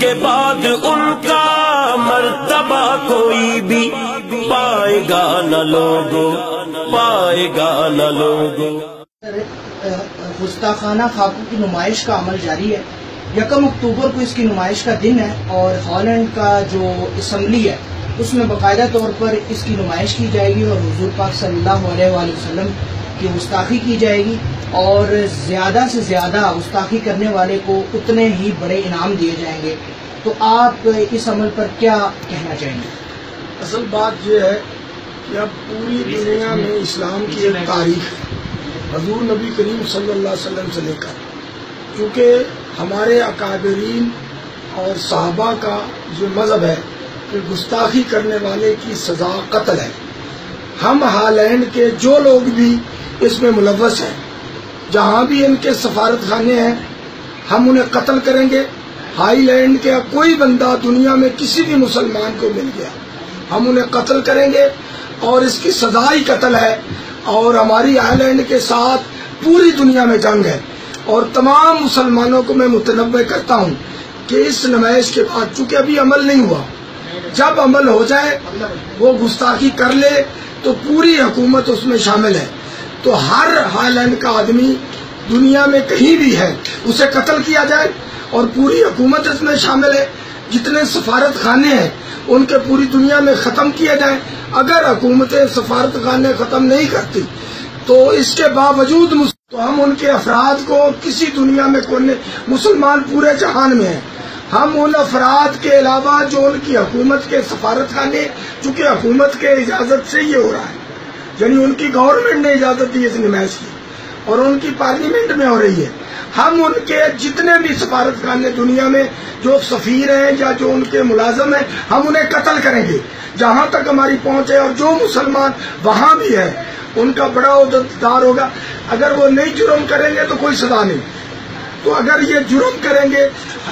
کے بعد ان کا مرتبہ کوئی بھی پائے گا نہ لوگو پائے گا نہ لوگو گستاخانہ خاکوں کی نمائش کا عمل جاری ہے۔ یکم اکتوبر کو اس کی نمائش کا دن ہے اور ہالینڈ کا جو اسمبلی ہے، اس میں باقاعدہ طور پر اس کی نمائش کی جائے گی اور حضور پاک صلی اللہ علیہ وآلہ وسلم کی گستاخی کی جائے گی اور زیادہ سے زیادہ گستاخی کرنے والے کو اتنے ہی بڑے انعام دیے جائیں گے۔ تو آپ اس عمل پر کیا کہنا چاہیں گے؟ اصل بات یہ ہے کہ اب پوری دنیا میں اسلام کی ایک تاریخ ہے۔ حضور نبی کریم صلی اللہ علیہ وسلم سے لے کر، کیونکہ ہمارے اکابرین اور صحابہ کا جو مذہب ہے کہ گستاخی کرنے والے کی سزا قتل ہے۔ ہم ہالینڈ کے جو لوگ بھی اس میں ملوث ہیں۔ جہاں بھی ان کے سفارت خانے ہیں، ہم انہیں قتل کریں گے۔ ہائی لینڈ کے کوئی بندہ دنیا میں کسی بھی مسلمان کو مل گیا۔ ہم انہیں قتل کریں گے اور اس کی سزا ہی قتل ہے۔ اور ہماری آئی لینڈ کے ساتھ پوری دنیا میں جنگ ہے۔ اور تمام مسلمانوں کو میں متنوع کرتا ہوں کہ اس نمائش کے بعد، چونکہ ابھی عمل نہیں ہوا، جب عمل ہو جائے، وہ گستاخی کر لے تو پوری حکومت اس میں شامل ہے۔ تو ہر ہالینڈ کا آدمی دنیا میں کہیں بھی ہے، اسے قتل کیا جائے اور پوری حکومت اس میں شامل ہے۔ جتنے سفارت خانے ہیں، ان کے پوری دنیا میں ختم کیے جائیں۔ اگر حکومتیں سفارت خانے ختم نہیں کرتی، تو اس کے باوجود تو ہم ان کے افراد کو کسی دنیا میں کونے مسلمان پورے جہان میں ہیں۔ ہم ان افراد کے علاوہ جو ان کی حکومت کے سفارت خانے، چونکہ حکومت کے اجازت سے یہ ہو رہا ہے۔ یعنی ان کی گورنمنٹ نے اجازت دی اس نمائش کی اور ان کی پارلیمنٹ میں ہو رہی ہے۔ ہم ان کے جتنے بھی سفارت خانے دنیا میں، جو سفیر ہیں یا جو ان کے ملازم ہیں، ہم انہیں قتل کریں گے۔ جہاں تک ہماری پہنچ ہے اور جو مسلمان وہاں بھی ہے، ان کا بڑا عہدیدار ہوگا۔ اگر وہ نہیں جرم کریں گے تو کوئی سزا نہیں۔ تو اگر یہ جرم کریں گے،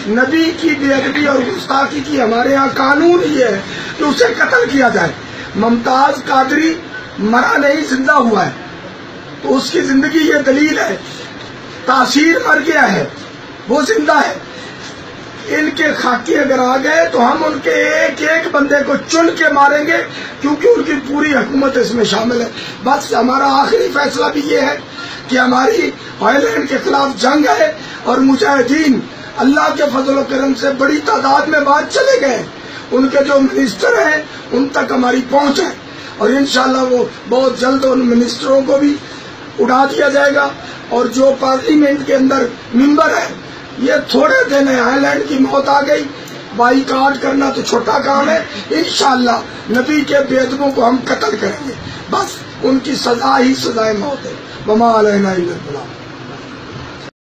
نبی کی بے ادبی اور گستاخی کی ہمارے ہاں قانون یہ ہے کہ اسے قتل کیا جائے۔ ممتاز قادری مرا نہیں، زندہ ہوا ہے۔ تو اس کی زندگی یہ دلیل ہے، تاثیر مر گیا ہے، وہ زندہ ہے۔ ان کے خاکی اگر آ گئے تو ہم ان کے ایک ایک بندے کو چن کے ماریں گے، کیونکہ ان کی پوری حکومت اس میں شامل ہے۔ بس ہمارا آخری فیصلہ بھی یہ ہے کہ ہماری لینڈ کے خلاف جنگ ہے اور مجاہدین اللہ کے فضل و کرم سے بڑی تعداد میں بات چلے گئے۔ ان کے جو منسٹر ہیں، ان تک ہماری پہنچ ہے۔ اور انشاءاللہ وہ بہت جلد ان منسٹروں کو بھی اڑا دیا جائے گا اور جو پارلیمنٹ کے اندر ممبر ہے یہ تھوڑے دن ہے آئی لینڈ کی موت آ گئی بائی کاٹ کرنا تو چھوٹا کام ہے۔ انشاءاللہ نبی کے بیدموں کو ہم قتل کریں گے۔ بس ان کی سزا ہی سزائے موت ہے۔ بما علیہ